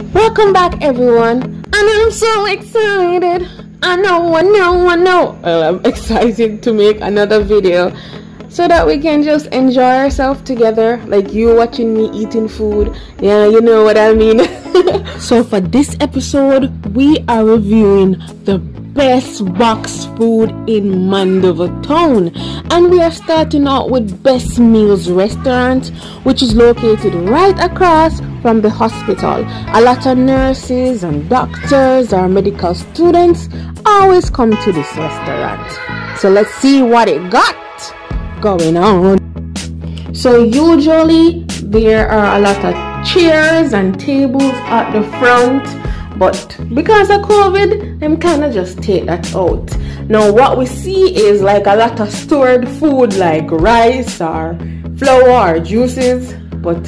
Welcome back, everyone, and I'm so excited. I know, I know, I know. Well, I'm excited to make another video so that we can just enjoy ourselves together, like you watching me eating food. Yeah, you know what I mean. so, for this episode, we are reviewing the best box food in Mandeville Town. And we are starting out with Best Meals Restaurant, which is located right across from the hospital. A lot of nurses and doctors or medical students always come to this restaurant. So let's see what it got going on. So usually there are a lot of chairs and tables at the front but because of covid them kind of just take that out. Now what we see is like a lot of stored food like rice or flour or juices but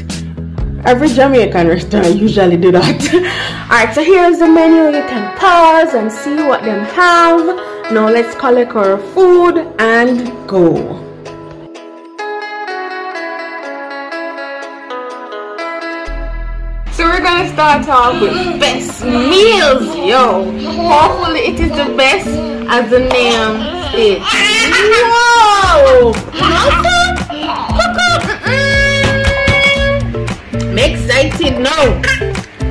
every jamaican restaurant usually do that. All right so here's the menu. You can pause and see what them have. Now let's collect our food and go gonna start off with best meals, yo. Hopefully it is the best as the name states. Whoa! Mm-hmm. I'm excited now.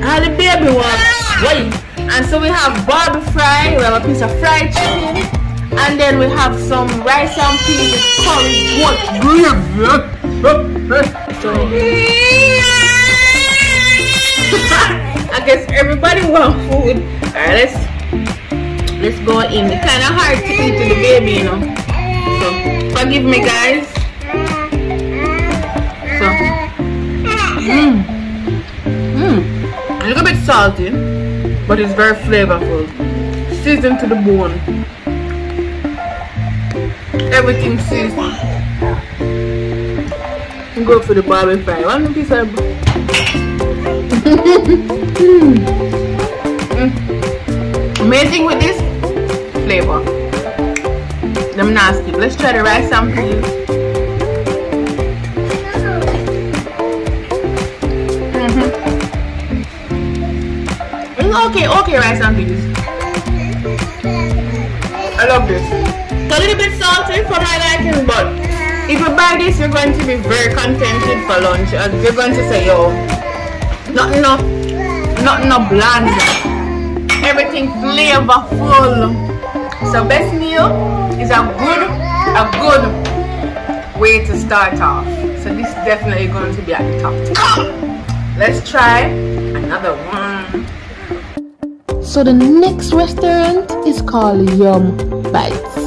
All the baby wants wait. And so we have barbie fry, we have a piece of fried chicken, and then we have some rice and peas curry what? So I guess everybody want food. Alright, let's let's go in. It's kinda hard to eat to the baby, you know. So forgive me guys. So mmm. Mmm. A little bit salty, but it's very flavorful. Seasoned to the bone. Everything seasoned. Go for the barbecue. One piece of Amazing with this flavor. Them nasty. Let's try the rice and peas. Mm -hmm. Okay, okay rice and peas. I love this. It's a little bit salty for my liking, but if you buy this, you're going to be very contented for lunch. And you're going to say, yo, nothing no nothing no bland. Everything flavorful. So best meal is a good a good way to start off. So this is definitely going to be at the top. Let's try another one. So the next restaurant is called yum bites.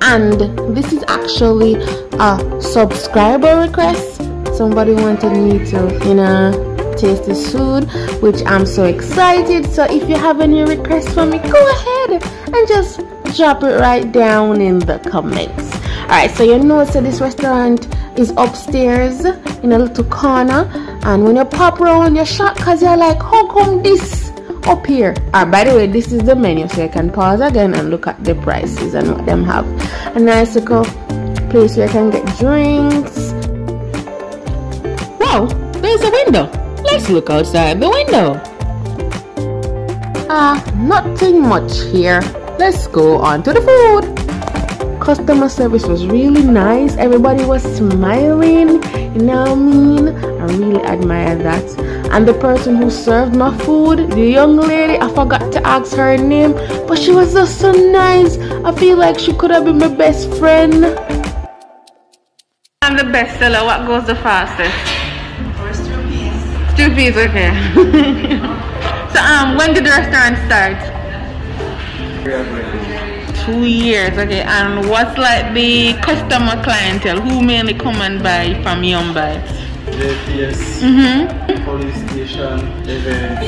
And this is actually a subscriber request. Somebody wanted me to you know taste this food which i'm so excited. So if you have any requests for me go ahead and just drop it right down in the comments. All right so you know so this restaurant is upstairs in a little corner. And when you pop around you're shocked because you're like how come this up here? Ah by the way this is the menu so you can pause again and look at the prices and what them have. And a nice little place where you can get drinks wow there's a window Let's look outside the window. Ah, nothing much here. Let's go on to the food. Customer service was really nice. Everybody was smiling. You know what I mean? I really admire that. And the person who served my food, the young lady, I forgot to ask her name, but she was just so nice. I feel like she could have been my best friend. I'm the best seller. What goes the fastest? Two fees, okay. so um, when did the restaurant start? Two years, okay. And what's like the customer clientele? Who mainly come and buy from Yum Bites? JPS, mm-hmm. police station, event,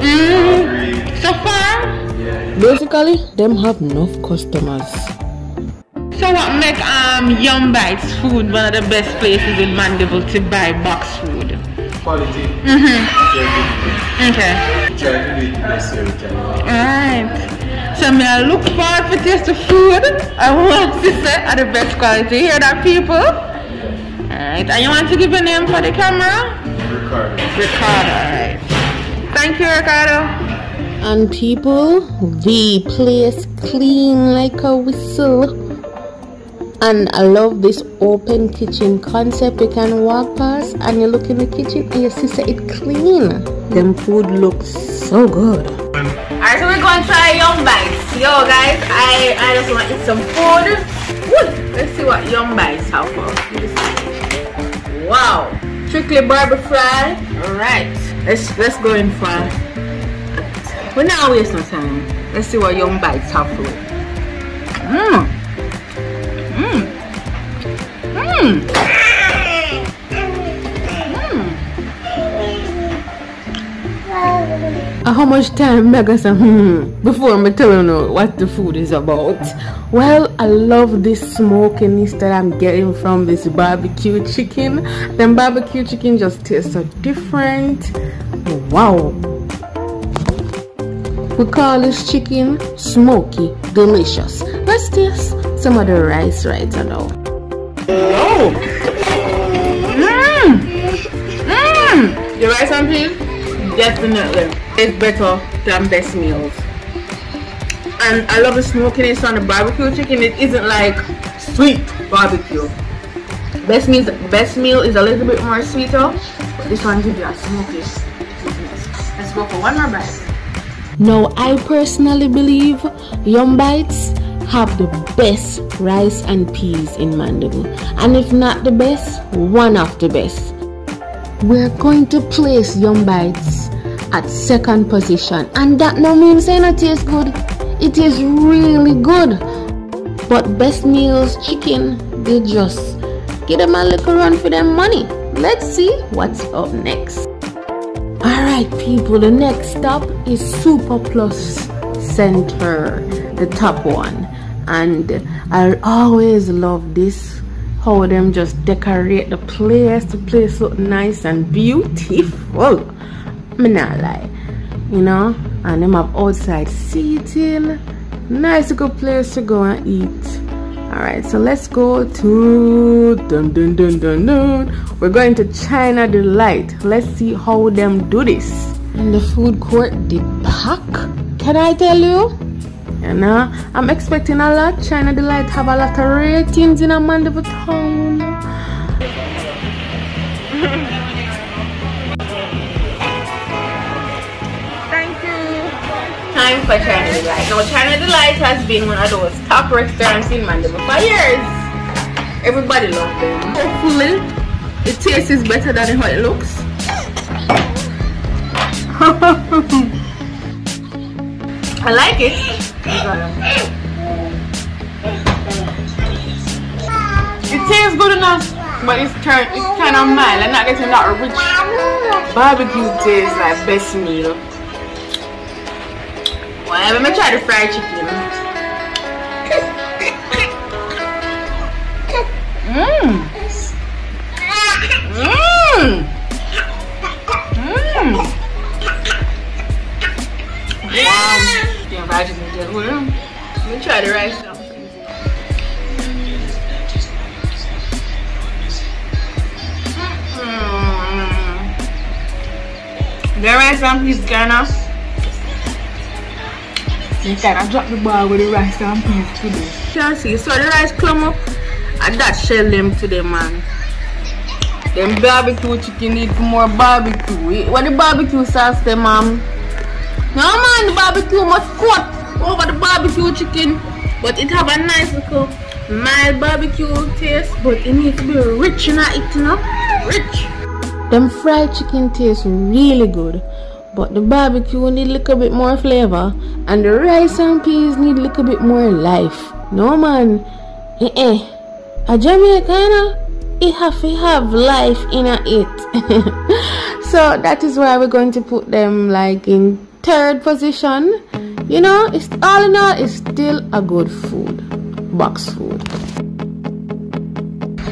mm-hmm. So far? Yeah. Basically, them have enough customers. So what make um Yum Bites food one of the best places in Mandeville to buy box food? quality. Mm-hmm. Okay. Try to do it best way can. Alright. So may I look forward to taste the food. I want to say at the best quality. Hear that people? Alright. And you want to give a name for the camera? Ricardo. Ricardo, alright. Thank you, Ricardo. And people, the place clean like a whistle. And I love this open kitchen concept. You can walk past and you look in the kitchen and you see it clean. Them food looks so good. Alright, so we're going to try Yum Bites. Yo guys, I, I just want to eat some food. Woo! Let's see what Yum Bites have for Wow. Strictly Barbie fry. Alright. Let's let's go in for we're not waste no time. Let's see what Yum Bites have for. Mmm. Uh, how much time I say, hmm, before I tell you what the food is about? Well, I love this smokiness that I'm getting from this barbecue chicken. Then barbecue chicken just tastes so different. Wow. We call this chicken smoky delicious. Let's taste some of the rice right now. Oh! Mmm! Mmm! The rice and peas? Definitely it's better than best meals and I love the smokiness on the barbecue chicken it isn't like sweet barbecue best meal best meal is a little bit more sweeter but this one gives you a smoky let's go for one more bite now I personally believe Yum Bites have the best rice and peas in Mandeville and if not the best one of the best. We're going to place Yum Bites at second position. And that no means saying it tastes good. It is really good. But best meals chicken they just get them a little run for their money. Let's see what's up next. All right people the next stop is super plus center the top one and i always love this how them just decorate the place the place look nice and beautiful. Me not lie you know? And them have outside seating. Nice good place to go and eat. All right so let's go to dun dun dun dun dun. We're going to china delite. Let's see how them do this. In the food court the pack. Can i tell you i'm expecting a lot china delite have a lot of ratings in a mandeville town Thank you. time for China Delite. Now, China Delite has been one of those top restaurants in Mandeville for years. Everybody loves them. Hopefully, the taste is better than how it looks. I like it. It tastes good enough, but it's, kind it's kind of mild. I'm not getting that rich barbecue taste like best meal. Well, let me try the fried chicken. Mmm. Mmm. Fried chicken is good. Let me try the rice now. The rice and peas Next time I drop the ball with the rice and peas today. You see, so the rice clump up and that shell them today man. Them barbecue chicken need for more barbecue. What the barbecue sauce them um No man the barbecue must coat over the barbecue chicken. But it have a nice little mild barbecue taste. But it needs to be rich in it, you know? Rich. Them fried chicken taste really good but the barbecue need a little bit more flavor and the rice and peas need a little bit more life no man eh eh a jamaican it have to have life in it so that is why we're going to put them like in third position you know it's all in all it's still a good food box food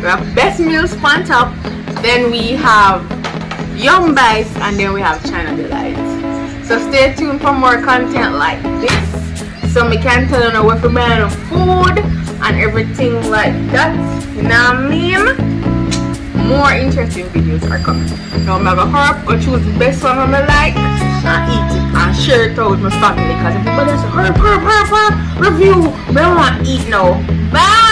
we have best meals on top then we have Yum Bites, and then we have China Delite. So stay tuned for more content like this. So we can tell you what for buying food and everything like that. You know what I mean? More interesting videos are coming. Now I'm gonna hurry go choose the best one I like and eat it and share it out with my family because everybody say, hurry, hurry, hurry, hurry, review. I want to eat now. Bye!